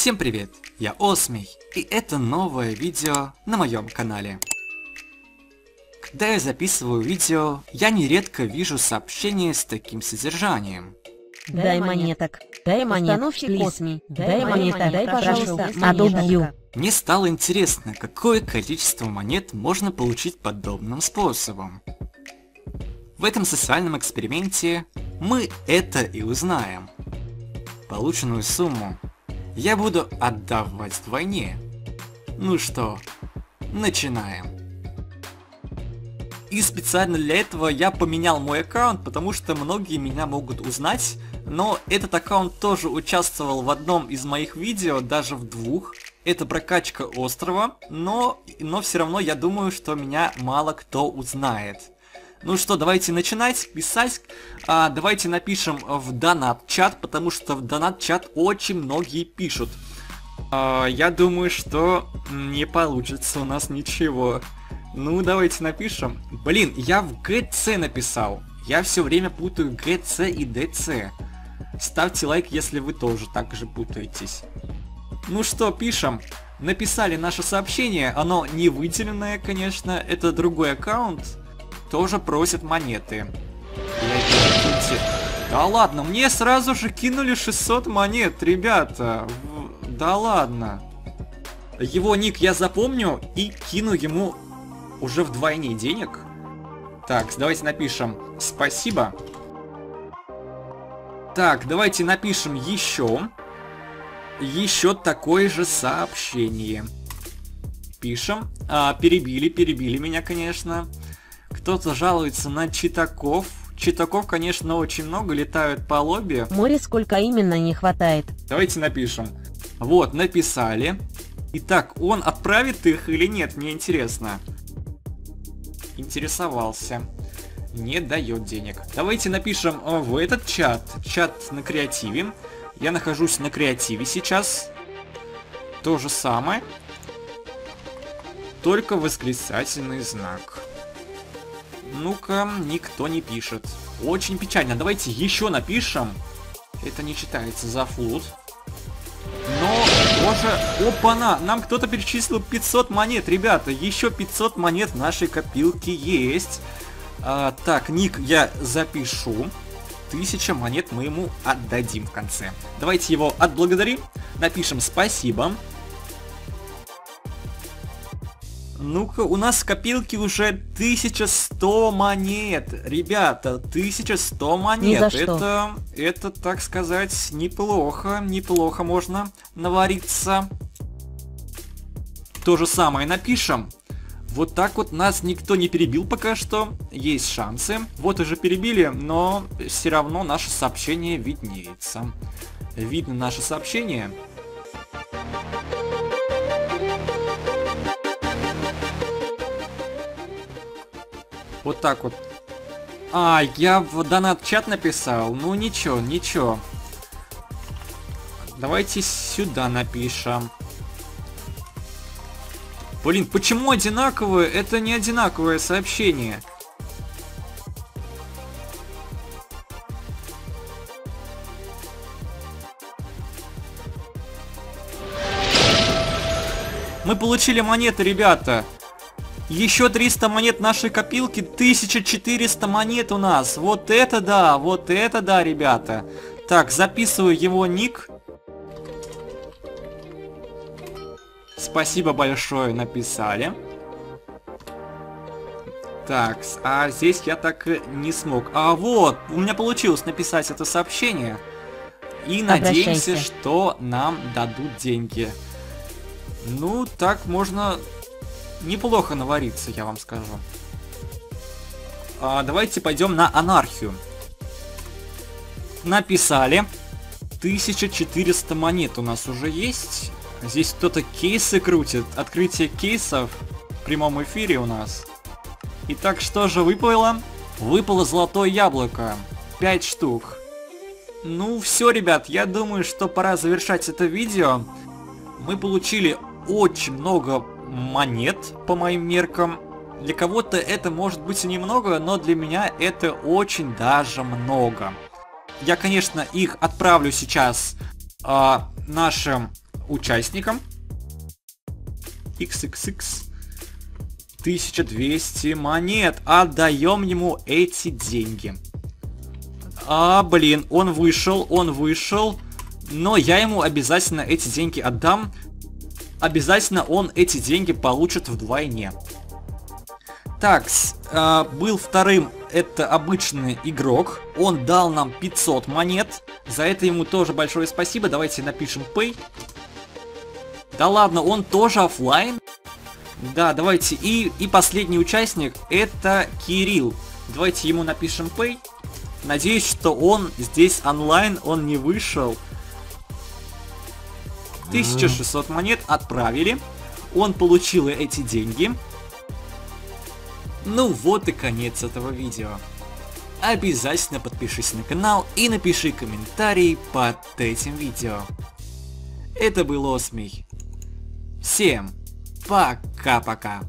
Всем привет, я Осмий, и это новое видео на моем канале. Когда я записываю видео, я нередко вижу сообщения с таким содержанием. Дай монеток. Дай монеток, Осмий. Дай монеток, дай, пожалуйста, Адубью. Мне стало интересно, какое количество монет можно получить подобным способом. В этом социальном эксперименте мы это и узнаем. Полученную сумму я буду отдавать вдвойне. Ну что, начинаем. И специально для этого я поменял мой аккаунт, потому что многие меня могут узнать, но этот аккаунт тоже участвовал в одном из моих видео, даже в двух. Это прокачка острова, но, но все равно я думаю, что меня мало кто узнает. Ну что, давайте начинать писать. А, давайте напишем в донат-чат, потому что в донат-чат очень многие пишут. А, я думаю, что не получится у нас ничего. Ну, давайте напишем. Блин, я в ГЦ написал. Я все время путаю ГЦ и ДЦ. Ставьте лайк, если вы тоже так же путаетесь. Ну что, пишем. Написали наше сообщение, оно не выделенное, конечно, это другой аккаунт тоже просят монеты. Да ладно, мне сразу же кинули 600 монет, ребята. Да ладно. Его ник я запомню и кину ему уже вдвойне денег. Так, давайте напишем спасибо. Так, давайте напишем еще. Еще такое же сообщение. Пишем. А, перебили, перебили меня, конечно. Кто-то жалуется на читаков. Читаков, конечно, очень много, летают по лобби. Море сколько именно не хватает. Давайте напишем. Вот, написали. Итак, он отправит их или нет, мне интересно. Интересовался. Не дает денег. Давайте напишем э, в этот чат. Чат на креативе. Я нахожусь на креативе сейчас. То же самое. Только восклицательный знак. Ну-ка, никто не пишет. Очень печально. Давайте еще напишем. Это не читается за флут. Но, боже, опа-на, нам кто-то перечислил 500 монет, ребята. Еще 500 монет в нашей копилке есть. А, так, ник я запишу. Тысяча монет мы ему отдадим в конце. Давайте его отблагодарим. Напишем спасибо. Ну-ка, у нас в копилке уже 1100 монет. Ребята, 1100 монет. Это, это, так сказать, неплохо. Неплохо можно навариться. То же самое напишем. Вот так вот нас никто не перебил пока что. Есть шансы. Вот уже перебили, но все равно наше сообщение виднеется. Видно наше сообщение. Вот так вот. А, я в донат-чат написал. Ну ничего, ничего. Давайте сюда напишем. Блин, почему одинаковые? Это не одинаковое сообщение. Мы получили монеты, ребята. Еще 300 монет нашей копилки, 1400 монет у нас. Вот это да, вот это да, ребята. Так, записываю его ник. Спасибо большое, написали. Так, а здесь я так не смог. А вот, у меня получилось написать это сообщение. И надеемся, что нам дадут деньги. Ну, так можно неплохо навариться, я вам скажу. А, давайте пойдем на анархию. Написали. 1400 монет у нас уже есть. Здесь кто-то кейсы крутит. Открытие кейсов в прямом эфире у нас. Итак, что же выпало? Выпало золотое яблоко. 5 штук. Ну, все, ребят, я думаю, что пора завершать это видео. Мы получили очень много монет, по моим меркам. Для кого-то это может быть и немного, но для меня это очень даже много. Я, конечно, их отправлю сейчас э, нашим участникам. XXX. 1200 монет. Отдаем ему эти деньги. А, блин, он вышел, он вышел. Но я ему обязательно эти деньги отдам. Обязательно он эти деньги получит вдвойне. Так, э, был вторым, это обычный игрок. Он дал нам 500 монет. За это ему тоже большое спасибо. Давайте напишем pay. Да ладно, он тоже офлайн. Да, давайте. И, и последний участник это Кирилл. Давайте ему напишем pay. Надеюсь, что он здесь онлайн, он не вышел. 1600 монет отправили. Он получил эти деньги. Ну вот и конец этого видео. Обязательно подпишись на канал и напиши комментарий под этим видео. Это был Осмий. Всем пока-пока.